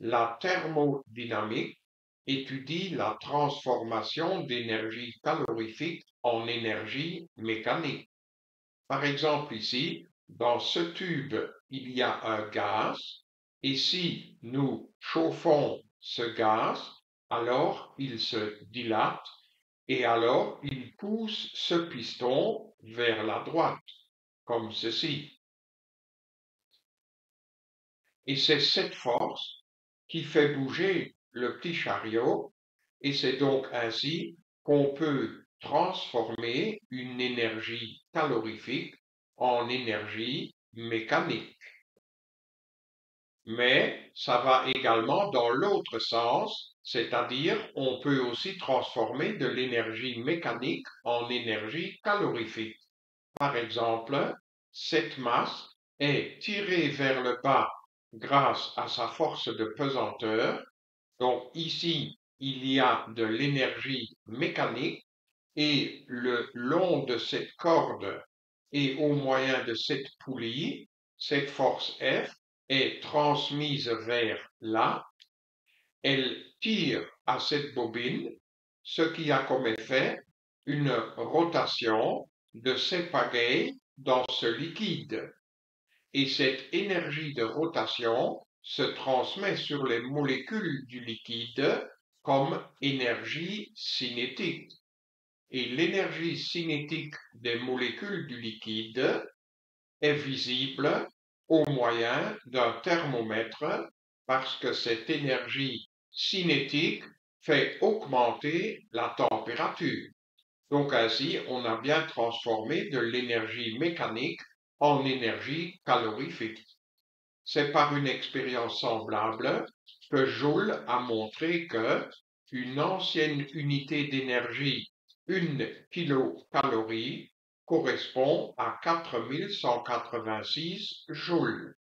La thermodynamique étudie la transformation d'énergie calorifique en énergie mécanique. Par exemple ici, dans ce tube, il y a un gaz et si nous chauffons ce gaz, alors il se dilate et alors il pousse ce piston vers la droite, comme ceci. Et c'est cette force qui fait bouger le petit chariot et c'est donc ainsi qu'on peut transformer une énergie calorifique en énergie mécanique. Mais ça va également dans l'autre sens, c'est-à-dire on peut aussi transformer de l'énergie mécanique en énergie calorifique. Par exemple, cette masse est tirée vers le bas grâce à sa force de pesanteur. Donc ici, il y a de l'énergie mécanique et le long de cette corde et au moyen de cette poulie, cette force F est transmise vers là. Elle tire à cette bobine, ce qui a comme effet une rotation de cette pagaie dans ce liquide et cette énergie de rotation se transmet sur les molécules du liquide comme énergie cinétique. Et l'énergie cinétique des molécules du liquide est visible au moyen d'un thermomètre parce que cette énergie cinétique fait augmenter la température. Donc ainsi, on a bien transformé de l'énergie mécanique en énergie calorifique. C'est par une expérience semblable que Joule a montré que une ancienne unité d'énergie, une kilocalorie, correspond à 4186 joules.